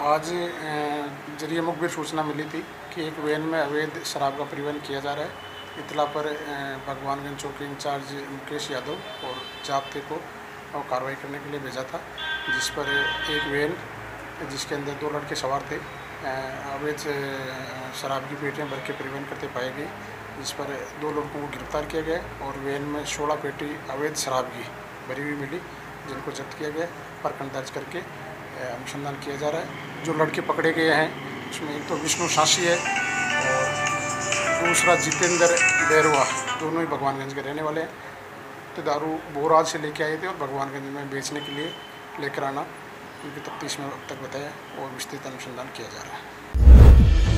आज ज़रिए मुखबिर सूचना मिली थी कि एक वैन में अवैध शराब का परिवहन किया जा रहा है। इतला पर भगवानगंज चौकी इंचार्ज मुकेश यादव और जाब्ते को कार्रवाई करने के लिए भेजा था, जिस पर एक वैन, जिसके अंदर दो लड़के सवार थे अवैध शराब की पेटियाँ भर के परिवहन करते पाए गए, जिस पर दो लड़कों को गिरफ़्तार किया गया और वैन में सोलह पेटी अवैध शराब की भरी हुई मिली, जिनको जब्त किया गया। प्रकरण दर्ज करके अनुसंधान किया जा रहा है। जो लड़के पकड़े गए हैं, उसमें एक तो विष्णु शासी है और दूसरा जितेंद्र बैरवा दोनों ही भगवानगंज के रहने वाले हैं। तो दारू बोराज से लेके आए थे और भगवानगंज में बेचने के लिए लेकर आना, उनकी तफ्तीश में अब तक बताया और विस्तृत अनुसंधान किया जा रहा है।